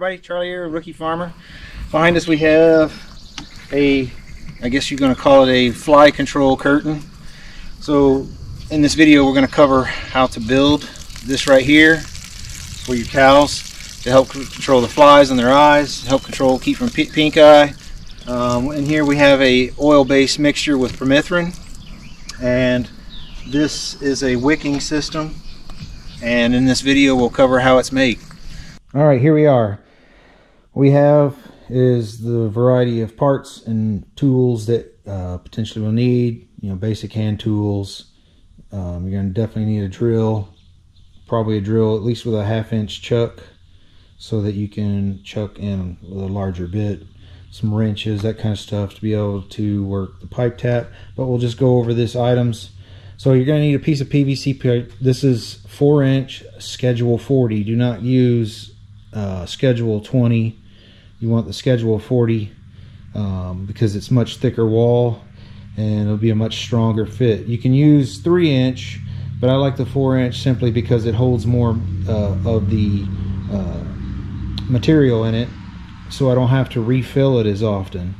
everybody, Charlie here, Rookie Farmer. Behind us we have a, I guess you're going to call it a fly control curtain. So in this video we're going to cover how to build this right here for your cows to help control the flies in their eyes, help control, keep from pink eye. Um, in here we have a oil-based mixture with permethrin and this is a wicking system and in this video we'll cover how it's made. All right, here we are. We have is the variety of parts and tools that uh, potentially we'll need. You know, basic hand tools. Um, you're going to definitely need a drill, probably a drill at least with a half inch chuck so that you can chuck in with a larger bit. Some wrenches, that kind of stuff to be able to work the pipe tap. But we'll just go over this items. So you're going to need a piece of PVC pipe. This is 4 inch schedule 40. Do not use uh, schedule 20 you want the schedule 40 um, because it's much thicker wall and it'll be a much stronger fit. You can use 3 inch but I like the 4 inch simply because it holds more uh, of the uh, material in it so I don't have to refill it as often.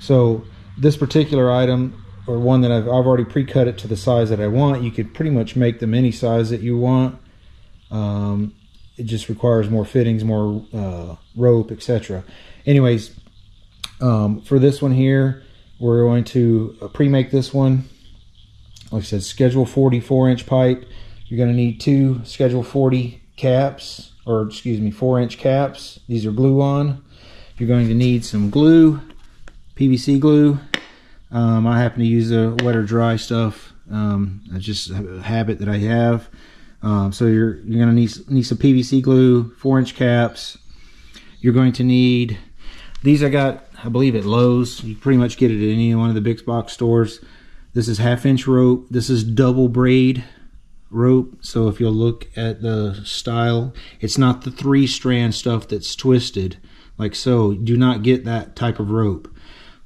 So this particular item or one that I've, I've already pre-cut it to the size that I want you could pretty much make them any size that you want. Um, it just requires more fittings, more uh, rope, etc. Anyways, um, for this one here, we're going to uh, pre-make this one. Like I said, schedule 44 inch pipe. You're going to need two schedule 40 caps, or excuse me, four inch caps. These are glue on. You're going to need some glue, PVC glue. Um, I happen to use the wet or dry stuff. Um, it's just a habit that I have. Um, so you're you're gonna need need some PVC glue, four inch caps. You're going to need these. I got I believe at Lowe's. You pretty much get it at any one of the big box stores. This is half inch rope. This is double braid rope. So if you'll look at the style, it's not the three strand stuff that's twisted like so. Do not get that type of rope.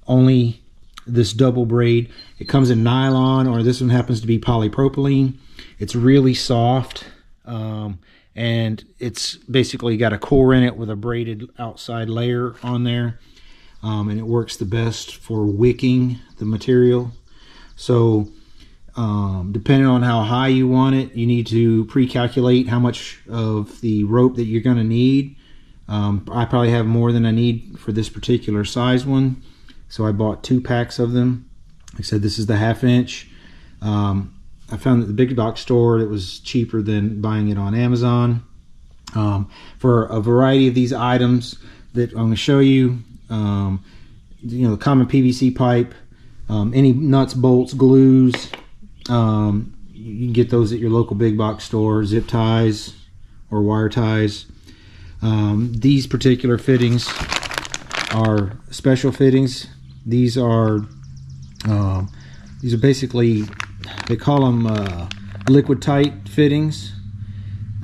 Only this double braid. It comes in nylon or this one happens to be polypropylene. It's really soft um, and it's basically got a core in it with a braided outside layer on there. Um, and it works the best for wicking the material. So um, depending on how high you want it, you need to pre-calculate how much of the rope that you're going to need. Um, I probably have more than I need for this particular size one. So I bought two packs of them. I said, this is the half inch. Um, I found at the big box store it was cheaper than buying it on Amazon. Um, for a variety of these items that I'm going to show you, um, you know, the common PVC pipe, um, any nuts, bolts, glues, um, you can get those at your local big box store, zip ties or wire ties. Um, these particular fittings are special fittings these are um, these are basically they call them uh, liquid tight fittings.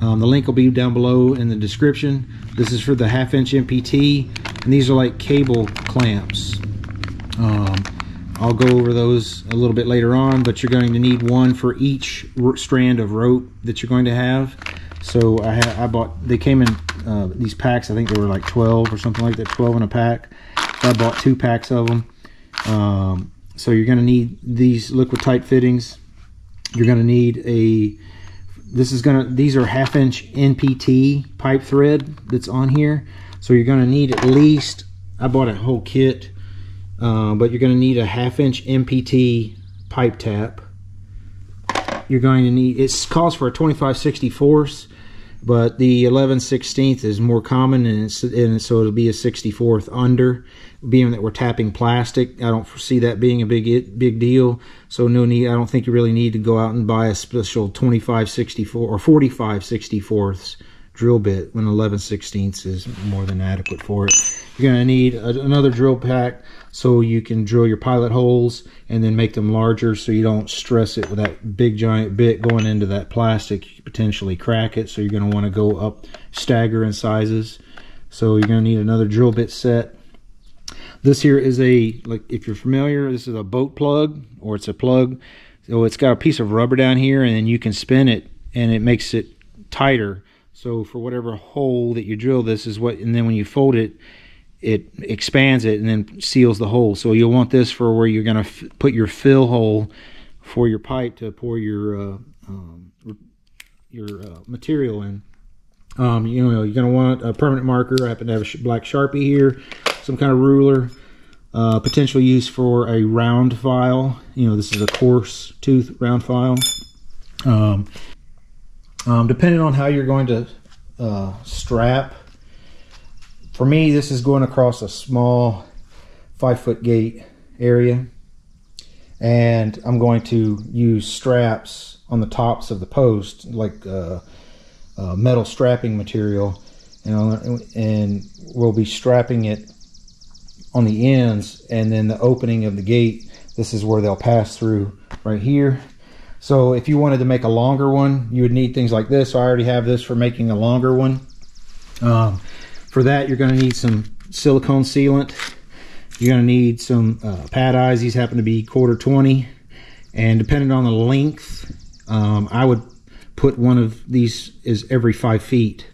Um, the link will be down below in the description. This is for the half inch MPT, and these are like cable clamps. Um, I'll go over those a little bit later on, but you're going to need one for each strand of rope that you're going to have. So I, I bought, they came in uh, these packs, I think they were like 12 or something like that, 12 in a pack. I bought two packs of them. Um, so you're going to need these liquid tight fittings. You're going to need a, this is going to, these are half inch NPT pipe thread that's on here. So you're going to need at least, I bought a whole kit, uh, but you're going to need a half inch NPT pipe tap. You're going to need, it calls for a 25 64ths but the 11 16th is more common and, and, so it'll be a 64th under being that we're tapping plastic i don't foresee that being a big big deal. So no need i don't think you really need to go out and buy a special 25 64 or 45 64ths drill bit when 11 16ths is more than adequate for it. You're going to need a, another drill pack so you can drill your pilot holes and then make them larger so you don't stress it with that big giant bit going into that plastic you potentially crack it. So you're going to want to go up stagger in sizes. So you're going to need another drill bit set this here is a like if you're familiar this is a boat plug or it's a plug so it's got a piece of rubber down here and then you can spin it and it makes it tighter So for whatever hole that you drill, this is what, and then when you fold it, it expands it and then seals the hole. So you'll want this for where you're going to put your fill hole for your pipe to pour your uh, um, your uh, material in. Um, you know, you're going to want a permanent marker. I happen to have a black Sharpie here, some kind of ruler. Uh, potential use for a round file. You know, this is a coarse tooth round file. Um, um, depending on how you're going to uh, strap, for me, this is going across a small five foot gate area. And I'm going to use straps on the tops of the post, like uh, uh, metal strapping material. And, and we'll be strapping it on the ends and then the opening of the gate this is where they'll pass through right here. So if you wanted to make a longer one you would need things like this. So I already have this for making a longer one. Um, for that you're going to need some silicone sealant. You're going to need some uh, pad eyes. These happen to be quarter 20 and depending on the length um, I would put one of these is every five feet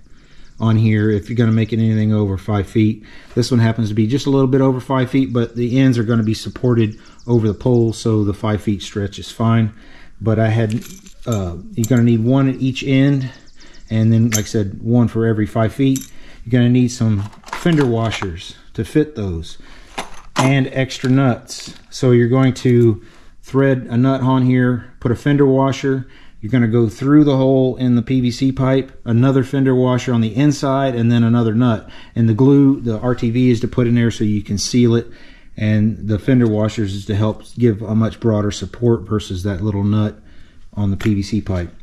on here if you're going to make it anything over five feet. This one happens to be just a little bit over five feet, but the ends are going to be supported over the pole, so the five feet stretch is fine. But I had, uh, you're going to need one at each end, and then, like I said, one for every five feet. You're going to need some fender washers to fit those, and extra nuts. So you're going to thread a nut on here, put a fender washer, you're going to go through the hole in the PVC pipe, another fender washer on the inside, and then another nut. And the glue, the RTV is to put in there so you can seal it. And the fender washers is to help give a much broader support versus that little nut on the PVC pipe.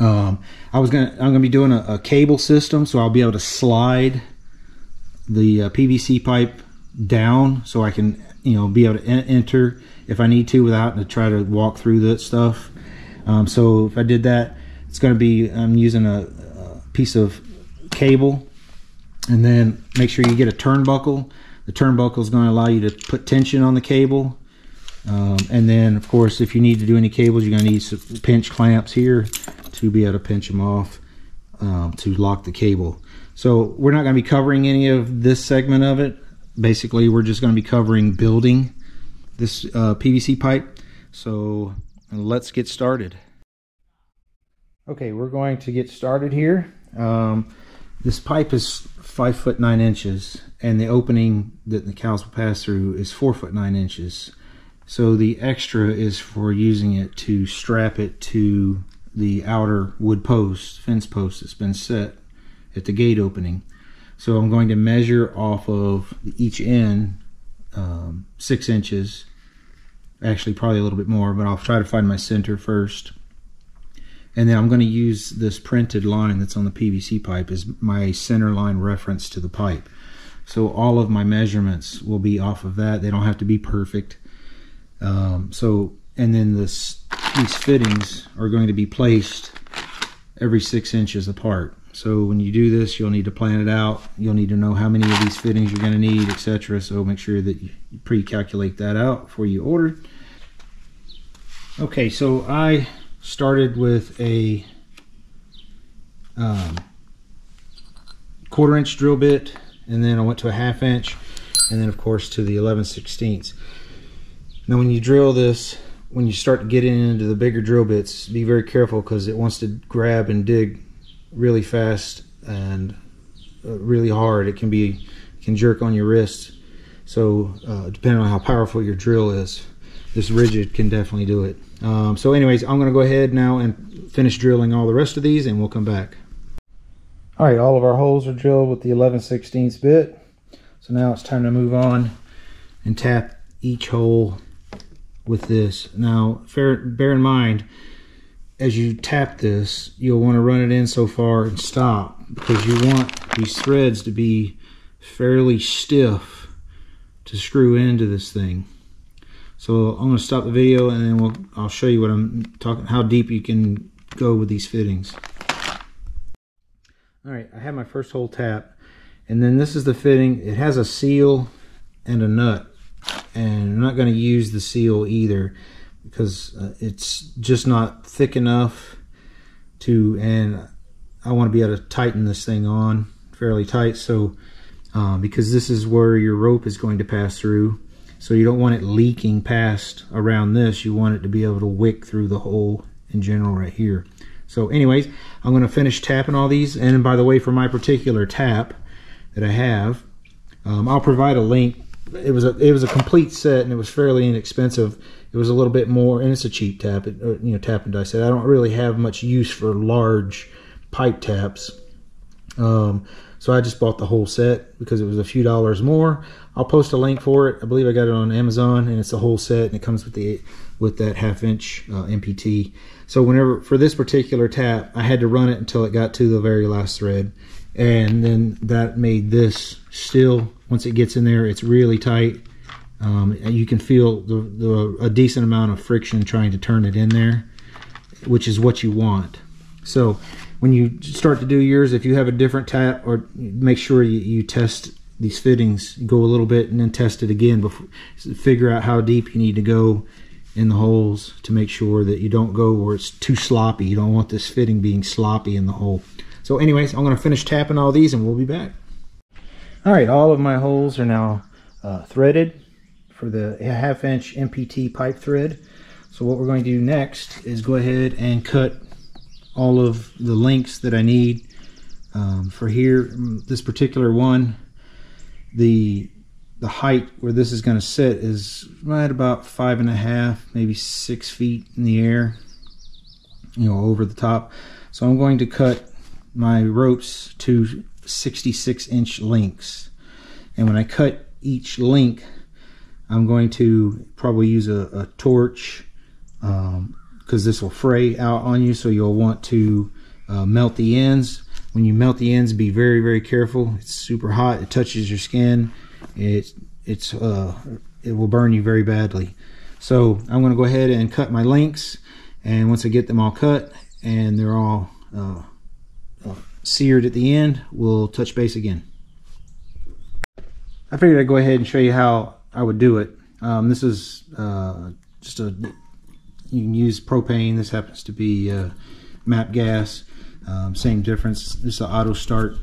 Um, I was gonna, I'm gonna be doing a, a, cable system, so I'll be able to slide the uh, PVC pipe down, so I can, you know, be able to enter if I need to without to try to walk through that stuff. Um, so if I did that, it's going to be, I'm using a, a, piece of cable and then make sure you get a turnbuckle. The turnbuckle is going to allow you to put tension on the cable. Um, and then of course, if you need to do any cables, you're going to need some pinch clamps here to be able to pinch them off um, to lock the cable. So we're not going to be covering any of this segment of it. Basically, we're just going to be covering building this uh, PVC pipe. So let's get started. Okay, we're going to get started here. Um, this pipe is five foot nine inches, and the opening that the cows will pass through is four foot nine inches. So the extra is for using it to strap it to the outer wood post, fence post that's been set at the gate opening. So I'm going to measure off of each end um, six inches actually probably a little bit more, but I'll try to find my center first. And then I'm going to use this printed line that's on the PVC pipe as my center line reference to the pipe. So all of my measurements will be off of that. They don't have to be perfect. Um, so, and then this, these fittings are going to be placed every six inches apart. So when you do this, you'll need to plan it out. You'll need to know how many of these fittings you're going to need, etc. So make sure that you pre-calculate that out before you order. Okay, so I started with a um, quarter inch drill bit, and then I went to a half inch, and then of course to the 11 16ths. Now when you drill this, when you start getting into the bigger drill bits, be very careful because it wants to grab and dig really fast and uh, really hard. It can be can jerk on your wrist. So uh, depending on how powerful your drill is, this Ridgid can definitely do it. Um, so anyways, I'm going to go ahead now and finish drilling all the rest of these and we'll come back. All right, all of our holes are drilled with the 11 16 bit. So now it's time to move on and tap each hole with this. Now, fair, bear in mind, as you tap this, you'll want to run it in so far and stop because you want these threads to be fairly stiff to screw into this thing. So I'm going to stop the video and then we'll, I'll show you what I'm talking, how deep you can go with these fittings. All right, I have my first hole tap and then this is the fitting. It has a seal and a nut and I'm not going to use the seal either because uh, it's just not thick enough to and I want to be able to tighten this thing on fairly tight. So um, because this is where your rope is going to pass through. So you don't want it leaking past around this. You want it to be able to wick through the hole in general right here. So anyways, I'm going to finish tapping all these. And by the way, for my particular tap that I have, um, I'll provide a link. It was a it was a complete set and it was fairly inexpensive. It was a little bit more, and it's a cheap tap, it, uh, you know, tap and set. I don't really have much use for large pipe taps. Um, so I just bought the whole set because it was a few dollars more. I'll post a link for it. I believe I got it on Amazon and it's a whole set and it comes with the with that half inch uh, MPT. So whenever for this particular tap, I had to run it until it got to the very last thread. And then that made this still, once it gets in there, it's really tight. Um, and you can feel the, the, a decent amount of friction trying to turn it in there, which is what you want. So when you start to do yours, if you have a different tap, or make sure you, you test these fittings, go a little bit and then test it again before figure out how deep you need to go in the holes to make sure that you don't go where it's too sloppy. You don't want this fitting being sloppy in the hole. So anyways, I'm going to finish tapping all these and we'll be back. All right, all of my holes are now uh, threaded for the half inch MPT pipe thread. So what we're going to do next is go ahead and cut all of the links that I need um, for here this particular one the the height where this is going to sit is right about five and a half maybe six feet in the air you know over the top. So I'm going to cut my ropes to 66 inch links and when I cut each link I'm going to probably use a, a torch um, because this will fray out on you. So you'll want to uh, melt the ends when you melt the ends be very very careful. It's super hot. It touches your skin. It's it's uh, it will burn you very badly. So I'm going to go ahead and cut my links. And once I get them all cut and they're all uh, uh, seared at the end we'll touch base again. I figured I'd go ahead and show you how I would do it. Um, this is uh, just a you can use propane. This happens to be uh, MAPP gas. Um, same difference. This is an auto start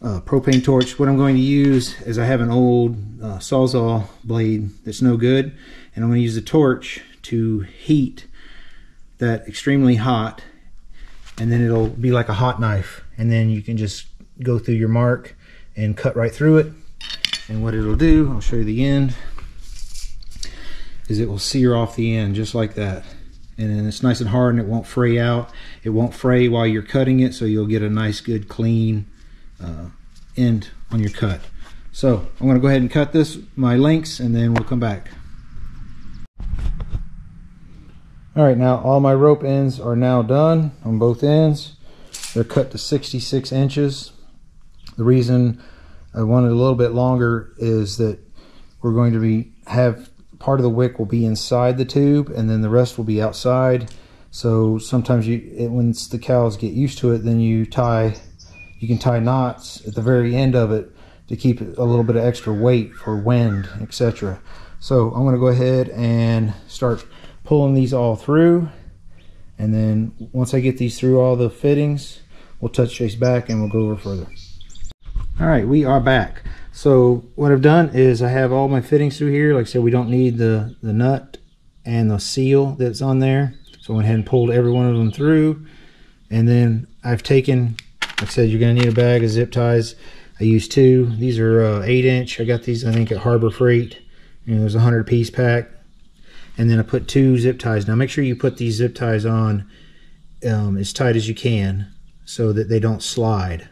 uh, propane torch. What I'm going to use is I have an old uh, Sawzall blade that's no good. And I'm going to use the torch to heat that extremely hot. And then it'll be like a hot knife. And then you can just go through your mark and cut right through it. And what it'll do, I'll show you the end, is it will sear off the end just like that and then it's nice and hard and it won't fray out. It won't fray while you're cutting it, so you'll get a nice, good, clean uh, end on your cut. So I'm going to go ahead and cut this, my links, and then we'll come back. All right, now all my rope ends are now done on both ends. They're cut to 66 inches. The reason I wanted a little bit longer is that we're going to be have part of the wick will be inside the tube and then the rest will be outside. So sometimes you, it, once the cows get used to it, then you tie, you can tie knots at the very end of it to keep a little bit of extra weight for wind, etc. So I'm going to go ahead and start pulling these all through. And then once I get these through all the fittings, we'll touch base back and we'll go over further. All right, we are back. So what I've done is I have all my fittings through here. Like I said, we don't need the, the nut and the seal that's on there. So I went ahead and pulled every one of them through. And then I've taken, like I said, you're going to need a bag of zip ties. I used two. These are uh, 8 inch. I got these, I think, at Harbor Freight. You know, there's a 100 piece pack. And then I put two zip ties. Now make sure you put these zip ties on um, as tight as you can so that they don't slide.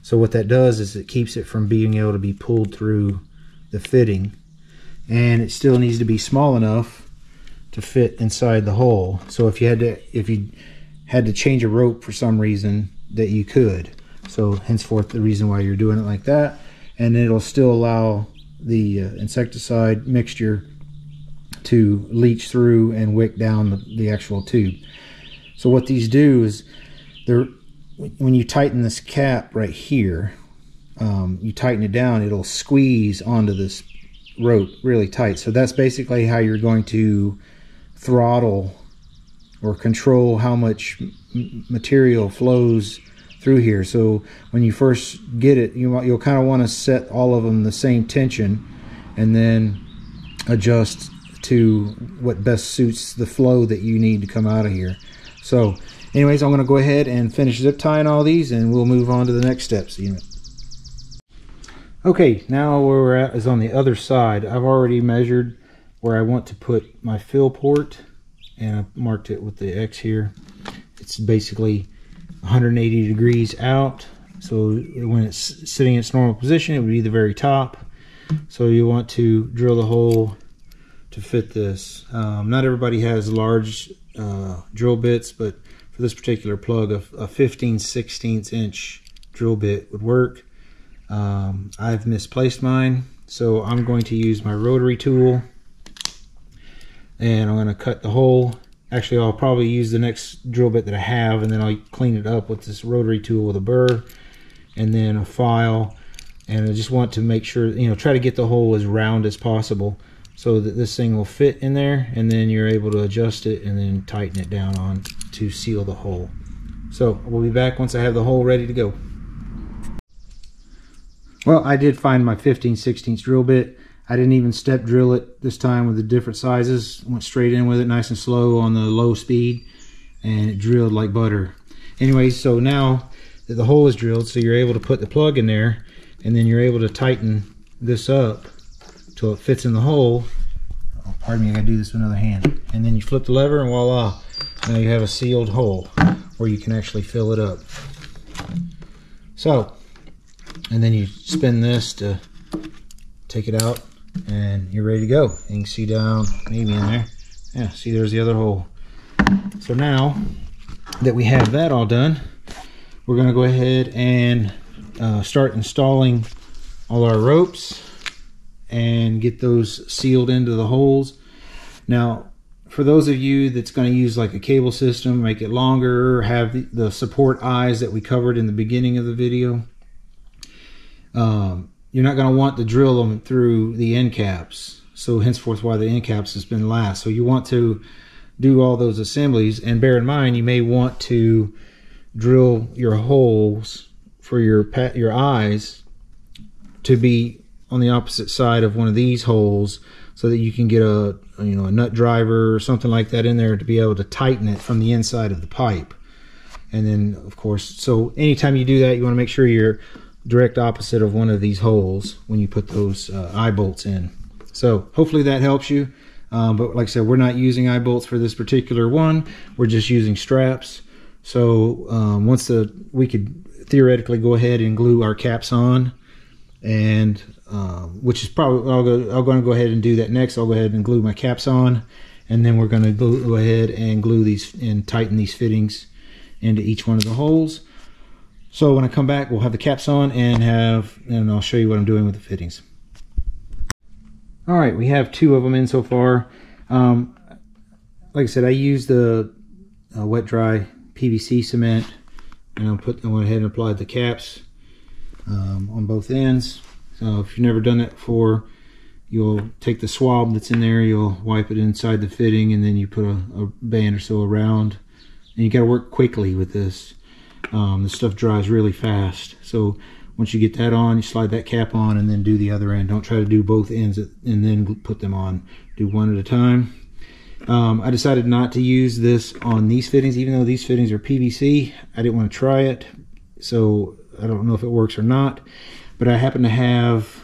So what that does is it keeps it from being able to be pulled through the fitting. And it still needs to be small enough to fit inside the hole. So if you had to if you had to change a rope for some reason that you could. So henceforth the reason why you're doing it like that. And it'll still allow the uh, insecticide mixture to leach through and wick down the, the actual tube. So what these do is they're when you tighten this cap right here, um, you tighten it down, it'll squeeze onto this rope really tight. So that's basically how you're going to throttle or control how much material flows through here. So when you first get it, you you'll kind of want to set all of them the same tension and then adjust to what best suits the flow that you need to come out of here. So anyways, I'm going to go ahead and finish zip tying all these and we'll move on to the next steps unit. Okay, now where we're at is on the other side. I've already measured where I want to put my fill port and I marked it with the X here. It's basically 180 degrees out. So when it's sitting in its normal position, it would be the very top. So you want to drill the hole to fit this. Um, not everybody has large uh, drill bits, but for this particular plug, a, a 15 16 inch drill bit would work. Um, I've misplaced mine, so I'm going to use my rotary tool and I'm going to cut the hole. Actually, I'll probably use the next drill bit that I have and then I'll clean it up with this rotary tool with a burr and then a file. And I just want to make sure, you know, try to get the hole as round as possible so that this thing will fit in there and then you're able to adjust it and then tighten it down on to seal the hole. So we'll be back once I have the hole ready to go. Well, I did find my 15 16 drill bit. I didn't even step drill it this time with the different sizes. Went straight in with it nice and slow on the low speed and it drilled like butter. Anyway, so now that the hole is drilled, so you're able to put the plug in there and then you're able to tighten this up till it fits in the hole. Oh, pardon me, I gotta do this with another hand. And then you flip the lever and voila, now you have a sealed hole where you can actually fill it up. So, and then you spin this to take it out and you're ready to go. You can see down, maybe in there. Yeah, see there's the other hole. So now that we have that all done, we're gonna go ahead and uh, start installing all our ropes and get those sealed into the holes. Now, for those of you that's going to use like a cable system, make it longer, have the, the support eyes that we covered in the beginning of the video, um, you're not going to want to drill them through the end caps. So henceforth why the end caps has been last. So you want to do all those assemblies and bear in mind you may want to drill your holes for your your eyes to be on the opposite side of one of these holes so that you can get a you know a nut driver or something like that in there to be able to tighten it from the inside of the pipe and then of course so anytime you do that you want to make sure you're direct opposite of one of these holes when you put those uh, eye bolts in. So hopefully that helps you. Um, but like I said we're not using eye bolts for this particular one. We're just using straps. So um, once the we could theoretically go ahead and glue our caps on and um, which is probably I'll go I'm going to go ahead and do that next. I'll go ahead and glue my caps on and then we're going to go ahead and glue these and tighten these fittings into each one of the holes so when I come back we'll have the caps on and have and I'll show you what I'm doing with the fittings all right we have two of them in so far um, like I said I used the uh, wet dry PVC cement and I'll put I went ahead and applied the caps um, on both ends. So if you've never done that before, you'll take the swab that's in there, you'll wipe it inside the fitting, and then you put a, a band or so around. And you got to work quickly with this. Um, the stuff dries really fast. So once you get that on, you slide that cap on and then do the other end. Don't try to do both ends and then put them on. Do one at a time. Um, I decided not to use this on these fittings, even though these fittings are PVC. I didn't want to try it. So I don't know if it works or not, but I happen to have.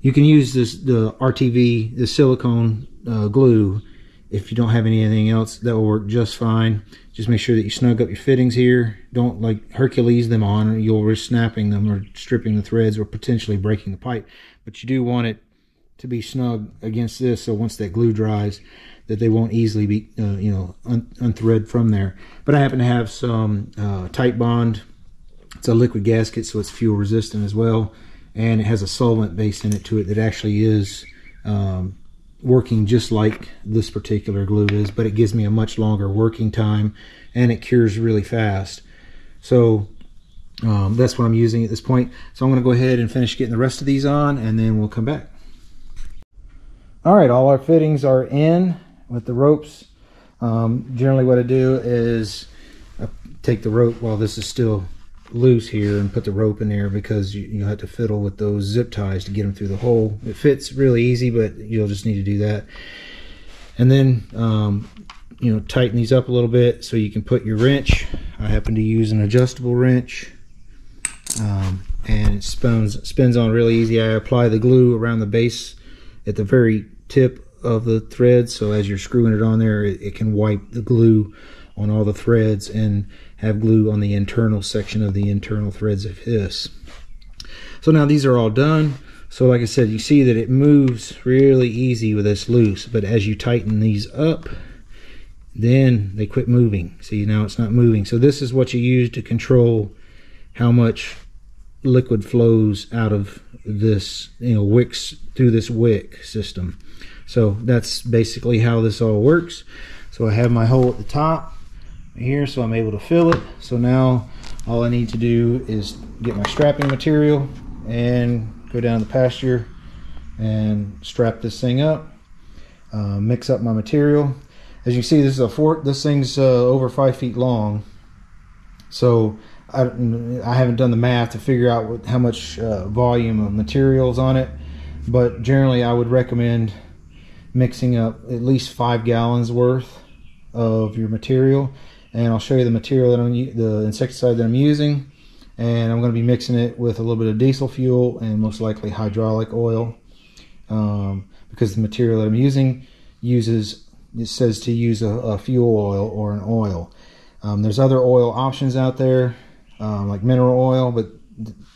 You can use this the RTV, the silicone uh, glue, if you don't have anything else. That will work just fine. Just make sure that you snug up your fittings here. Don't like Hercules them on, or you'll risk snapping them or stripping the threads or potentially breaking the pipe. But you do want it to be snug against this, so once that glue dries, that they won't easily be, uh, you know, un unthread from there. But I happen to have some uh, Bond. it's a liquid gasket, so it's fuel resistant as well. And it has a solvent base in it to it that actually is um, working just like this particular glue is, but it gives me a much longer working time and it cures really fast. So um, that's what I'm using at this point. So I'm going to go ahead and finish getting the rest of these on and then we'll come back. All right, all our fittings are in with the ropes. Um, generally what I do is take the rope while this is still loose here and put the rope in there because you, you have to fiddle with those zip ties to get them through the hole. It fits really easy, but you'll just need to do that. And then, um, you know, tighten these up a little bit so you can put your wrench. I happen to use an adjustable wrench. Um, and it spins, spins on really easy. I apply the glue around the base at the very tip of the thread so as you're screwing it on there it, it, can wipe the glue on all the threads and have glue on the internal section of the internal threads of this so now these are all done. So like I said you see that it moves really easy with this loose but as you tighten these up then they quit moving. See now it's not moving. So this is what you use to control how much liquid flows out of this you know wicks through this wick system. So that's basically how this all works. So I have my hole at the top here so I'm able to fill it. So now all I need to do is get my strapping material and go down to the pasture and strap this thing up. Uh, mix up my material. As you see, this is a fork. This thing's uh, over five feet long. So I, I, haven't done the math to figure out what, how much uh, volume of materials on it, but generally I would recommend mixing up at least five gallons worth of your material and I'll show you the material that I'm the insecticide that I'm using. And I'm going to be mixing it with a little bit of diesel fuel and most likely hydraulic oil um, because the material that I'm using uses it says to use a, a fuel oil or an oil. Um, there's other oil options out there um, like mineral oil but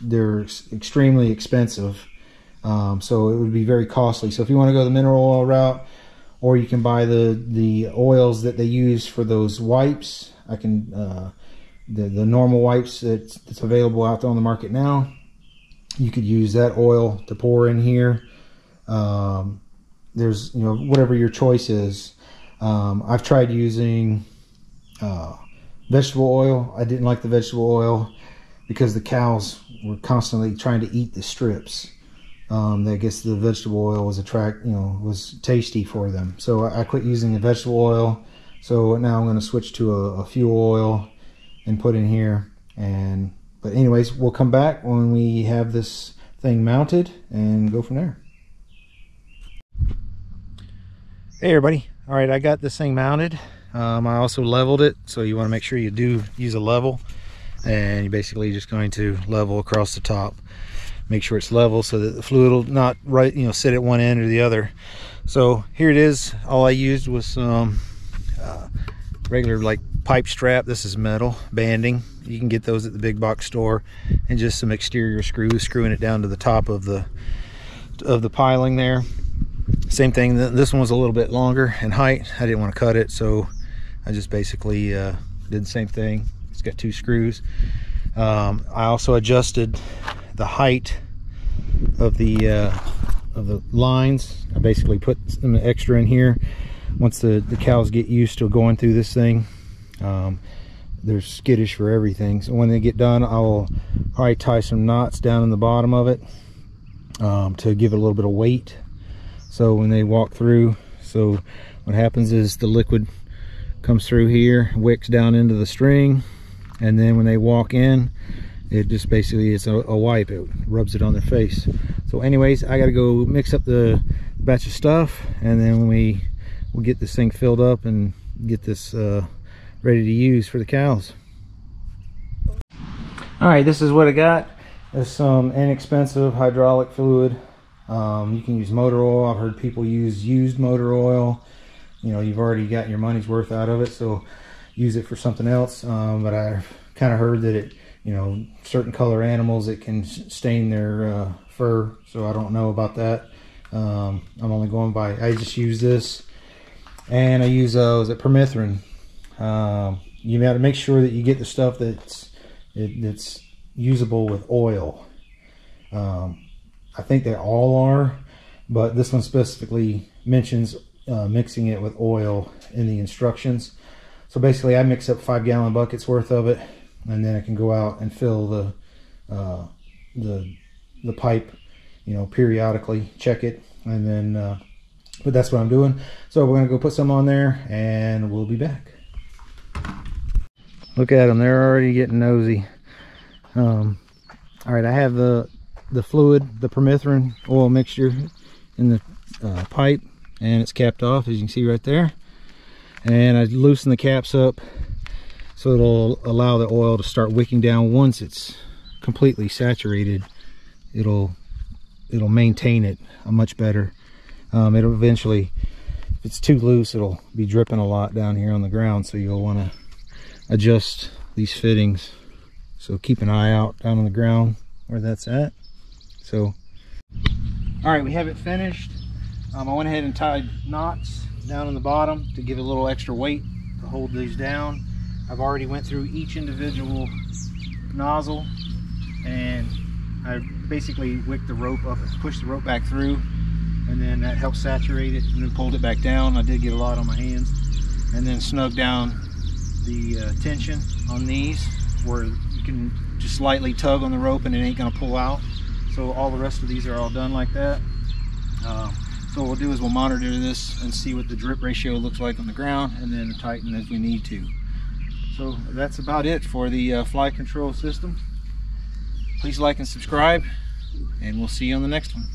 they're extremely expensive. Um, so it would be very costly. So if you want to go the mineral oil route, or you can buy the the oils that they use for those wipes. I can uh, the the normal wipes that's, that's available out there on the market now. You could use that oil to pour in here. Um, there's you know whatever your choice is. Um, I've tried using uh, vegetable oil. I didn't like the vegetable oil because the cows were constantly trying to eat the strips um, I guess the vegetable oil was attract, you know, was tasty for them. So I, quit using the vegetable oil. So now I'm going to switch to a, a, fuel oil and put in here. And but anyways, we'll come back when we have this thing mounted and go from there. Hey everybody. All right, I got this thing mounted. Um, I also leveled it, so you want to make sure you do use a level. And you're basically just going to level across the top make sure it's level so that the fluid will not right you know sit at one end or the other. So here it is. All I used was some uh, regular like pipe strap. This is metal banding. You can get those at the big box store. And just some exterior screws screwing it down to the top of the of the piling there. Same thing. This one was a little bit longer in height. I didn't want to cut it so I just basically uh, did the same thing. It's got two screws. Um, I also adjusted the height of the uh, of the lines. I basically put some extra in here. Once the, the cows get used to going through this thing, um, they're skittish for everything. So when they get done, I will probably tie some knots down in the bottom of it um, to give it a little bit of weight. So when they walk through, so what happens is the liquid comes through here, wicks down into the string, and then when they walk in, it just basically it's a, a, wipe. It rubs it on their face. So anyways i gotta go mix up the batch of stuff and then we we'll get this thing filled up and get this uh, ready to use for the cows. All right this is what i got. There's some inexpensive hydraulic fluid. Um, you can use motor oil. I've heard people use used motor oil. You know you've already got your money's worth out of it so use it for something else. Um, but i've kind of heard that it you know, certain color animals it can stain their uh, fur. So I don't know about that. Um, I'm only going by, I just use this and I use, uh, is it permethrin? Um, you got to make sure that you get the stuff that's, it, that's usable with oil. Um, I think they all are, but this one specifically mentions uh, mixing it with oil in the instructions. So basically I mix up five gallon buckets worth of it and then I can go out and fill the uh, the the pipe, you know, periodically, check it, and then. Uh, but that's what I'm doing. So we're gonna go put some on there, and we'll be back. Look at them, they're already getting nosy. Um, all right, I have the the fluid, the permethrin oil mixture in the uh, pipe and it's capped off as you can see right there. And I loosen the caps up so it'll allow the oil to start wicking down. Once it's completely saturated it'll it'll maintain it much better. Um, it'll eventually if it's too loose it'll be dripping a lot down here on the ground. So you'll want to adjust these fittings. So keep an eye out down on the ground where that's at. So all right we have it finished. Um, I went ahead and tied knots down in the bottom to give it a little extra weight to hold these down I've already went through each individual nozzle and I basically wicked the rope up, pushed the rope back through, and then that helped saturate it, and then pulled it back down. I did get a lot on my hands, and then snug down the uh, tension on these, where you can just lightly tug on the rope and it ain't gonna pull out. So all the rest of these are all done like that. Uh, so what we'll do is we'll monitor this and see what the drip ratio looks like on the ground, and then tighten as we need to. So that's about it for the uh, fly control system. Please like and subscribe, and we'll see you on the next one.